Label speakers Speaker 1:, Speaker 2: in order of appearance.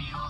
Speaker 1: real.